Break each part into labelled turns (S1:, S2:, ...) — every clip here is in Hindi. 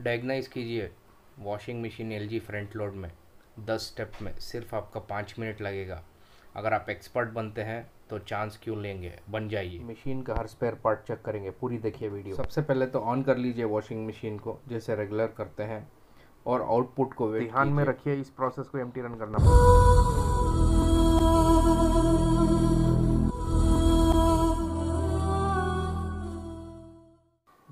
S1: डायग्नाइज कीजिए washing machine L G front load में। दस स्टेप में सिर्फ़ आपका पाँच मिनट लगेगा। अगर आप एक्सपर्ट बनते हैं तो चांस क्यों लेंगे? बन जाइए। मशीन का हर स्पेयर पार्ट चेक करेंगे पूरी देखिए वीडियो। सबसे पहले तो ऑन कर लीजिए वॉशिंग मशीन को जैसे रेगुलर करते हैं और आउटपुट को ध्यान में रखिए इस प्रोसेस को एम्प्टी रन करना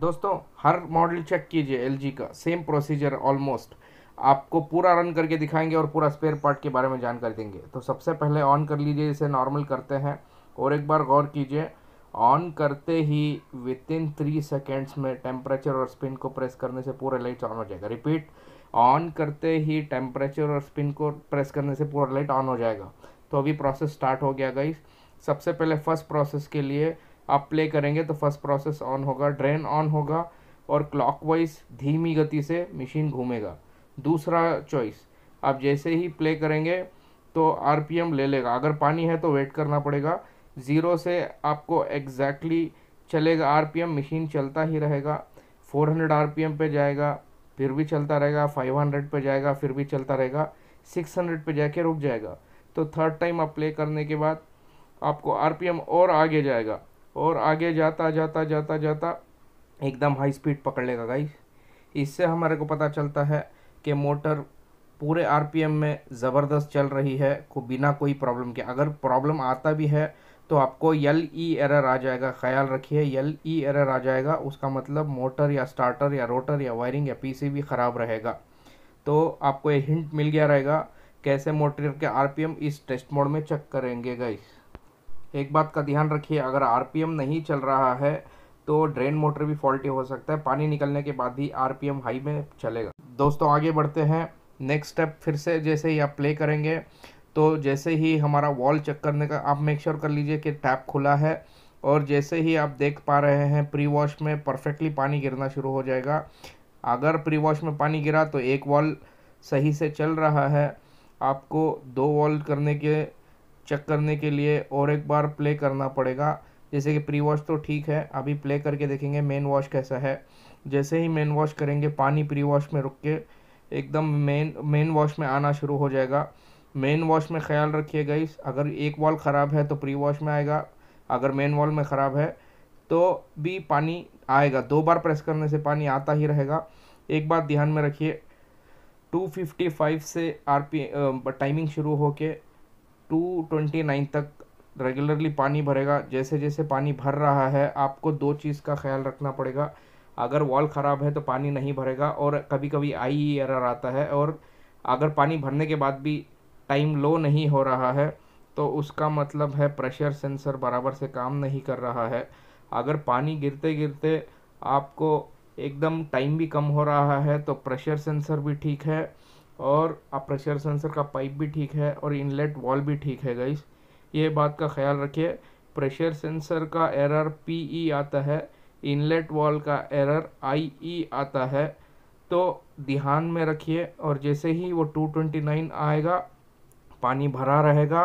S1: दोस्तों, हर मॉडल चेक कीजिए एलजी का। सेम प्रोसीजर ऑलमोस्ट आपको पूरा रन करके दिखाएँगे और पूरा स्पेयर पार्ट के बारे में जानकारी देंगे। तो सबसे पहले ऑन कर लीजिए, इसे नॉर्मल करते हैं। और एक बार गौर कीजिए ऑन करते ही विद इन थ्री सेकेंड्स में टेम्परेचर और स्पिन को प्रेस करने से पूरा लाइट ऑन हो जाएगा। रिपीट ऑन करते ही टेम्परेचर और स्पिन को प्रेस करने से पूरा लाइट ऑन हो जाएगा। तो अभी प्रोसेस स्टार्ट हो गया गाइस सबसे पहले फ़र्स्ट प्रोसेस के लिए आप प्ले करेंगे तो फ़र्स्ट प्रोसेस ऑन होगा ड्रेन ऑन होगा और क्लॉकवाइज धीमी गति से मशीन घूमेगा। दूसरा चॉइस आप जैसे ही प्ले करेंगे तो आरपीएम ले लेगा। अगर पानी है तो वेट करना पड़ेगा। ज़ीरो से आपको एग्जैक्टली exactly चलेगा आरपीएम मशीन चलता ही रहेगा। 400 आरपीएम पे जाएगा, फिर भी चलता रहेगा। 500 पे जाएगा, फिर भी चलता रहेगा। 600 पे जाके रुक जाएगा। तो थर्ड टाइम आप प्ले करने के बाद आपको आरपीएम और आगे जाएगा। और आगे जाता जाता जाता जाता एकदम हाई स्पीड पकड़ लेगा गाइस इससे हमारे को पता चलता है कि मोटर पूरे आरपीएम में ज़बरदस्त चल रही है, को बिना कोई प्रॉब्लम के। अगर प्रॉब्लम आता भी है तो आपको यल ई एरर आ जाएगा। ख्याल रखिए यल ई एरर आ जाएगा। उसका मतलब मोटर या स्टार्टर या रोटर या वायरिंग या पीसीबी ख़राब रहेगा। तो आपको ये हिंट मिल गया रहेगा, कैसे मोटर के आरपीएम इस टेस्ट मोड में चेक करेंगे गाइस एक बात का ध्यान रखिए, अगर आरपीएम नहीं चल रहा है तो ड्रेन मोटर भी फॉल्टी हो सकता है। पानी निकलने के बाद ही आरपीएम हाई में चलेगा। दोस्तों, आगे बढ़ते हैं। नेक्स्ट स्टेप फिर से जैसे ही आप प्ले करेंगे तो जैसे ही हमारा वॉल चेक करने का, आप मेक श्योर कर लीजिए कि टैप खुला है और जैसे ही आप देख पा रहे हैं प्री वॉश में परफेक्टली पानी गिरना शुरू हो जाएगा। अगर प्री वॉश में पानी गिरा तो एक वॉल सही से चल रहा है। आपको दो वॉल करने के चेक करने के लिए और एक बार प्ले करना पड़ेगा। जैसे कि प्री वॉश तो ठीक है, अभी प्ले करके देखेंगे मेन वॉश कैसा है। जैसे ही मेन वॉश करेंगे, पानी प्री वॉश में रुक के एकदम मेन मेन वॉश में आना शुरू हो जाएगा। मेन वॉश में ख्याल रखिएगा इस अगर एक वॉल ख़राब है तो प्री वॉश में आएगा। अगर मेन वॉल में ख़राब है तो भी पानी आएगा। दो बार प्रेस करने से पानी आता ही रहेगा। एक बात ध्यान में रखिए 255 से आरपी टाइमिंग शुरू होके टू ट्वेंटी नाइन तक रेगुलरली पानी भरेगा। जैसे जैसे पानी भर रहा है, आपको दो चीज़ का ख्याल रखना पड़ेगा। अगर वॉल ख़राब है तो पानी नहीं भरेगा और कभी कभी आई एरर आता है और अगर पानी भरने के बाद भी टाइम लो नहीं हो रहा है तो उसका मतलब है प्रेशर सेंसर बराबर से काम नहीं कर रहा है। अगर पानी गिरते गिरते आपको एकदम टाइम भी कम हो रहा है तो प्रेशर सेंसर भी ठीक है। और आप प्रेशर सेंसर का पाइप भी ठीक है और इनलेट वॉल भी ठीक है गाइस ये बात का ख्याल रखिए। प्रेशर सेंसर का एरर पी ई आता है इनलेट वॉल का एरर आई ई आता है। तो ध्यान में रखिए और जैसे ही वो 229 आएगा, पानी भरा रहेगा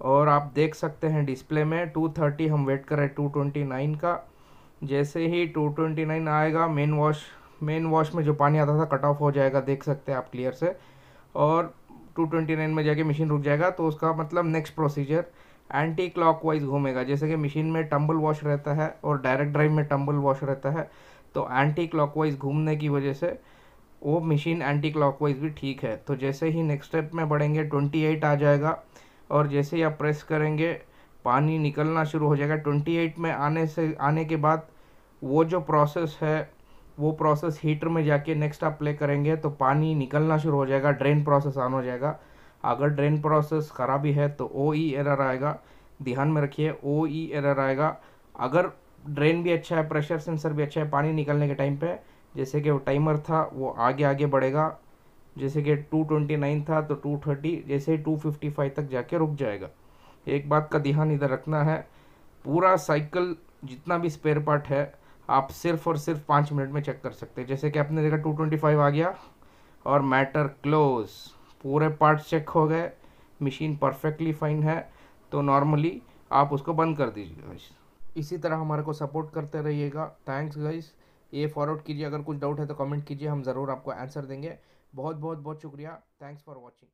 S1: और आप देख सकते हैं डिस्प्ले में 230 हम वेट कर रहे हैं 229 का। जैसे ही 229 आएगा मेन वॉश मेन वॉश में जो पानी आता था कट ऑफ़ हो जाएगा, देख सकते हैं आप क्लियर से। और 229 में जाके मशीन रुक जाएगा तो उसका मतलब नेक्स्ट प्रोसीजर एंटी क्लॉकवाइज घूमेगा। जैसे कि मशीन में टम्बल वॉश रहता है और डायरेक्ट ड्राइव में टम्बल वॉश रहता है तो एंटी क्लॉकवाइज घूमने की वजह से वो मशीन एंटी क्लॉकवाइज भी ठीक है। तो जैसे ही नेक्स्ट स्टेप में बढ़ेंगे 28 आ जाएगा और जैसे ही आप प्रेस करेंगे, पानी निकलना शुरू हो जाएगा। 28 में आने से, आने के बाद वो जो प्रोसेस है वो प्रोसेस हीटर में जाके नेक्स्ट आप प्ले करेंगे तो पानी निकलना शुरू हो जाएगा ड्रेन प्रोसेस ऑन हो जाएगा। अगर ड्रेन प्रोसेस खराबी है तो ओ ई एरर आएगा। ध्यान में रखिए ओ ई एरर आएगा। अगर ड्रेन भी अच्छा है प्रेशर सेंसर भी अच्छा है, पानी निकलने के टाइम पे, जैसे कि वो टाइमर था, वो आगे आगे बढ़ेगा। जैसे कि 229 था तो 230 जैसे ही 255 तक जाके रुक जाएगा। एक बात का ध्यान इधर रखना है, पूरा साइकिल जितना भी स्पेयर पार्ट है आप सिर्फ़ और सिर्फ़ पाँच मिनट में चेक कर सकते हैं। जैसे कि आपने देखा टू ट्वेंटी फाइव आ गया और मैटर क्लोज पूरे पार्ट्स चेक हो गए। मशीन परफेक्टली फाइन है। तो नॉर्मली आप उसको बंद कर दीजिए इसी तरह हमारे को सपोर्ट करते रहिएगा। थैंक्स गाइस ये फॉरवर्ड कीजिए। अगर कुछ डाउट है तो कमेंट कीजिए। हम ज़रूर आपको आंसर देंगे। बहुत बहुत बहुत शुक्रिया। Thanks for watching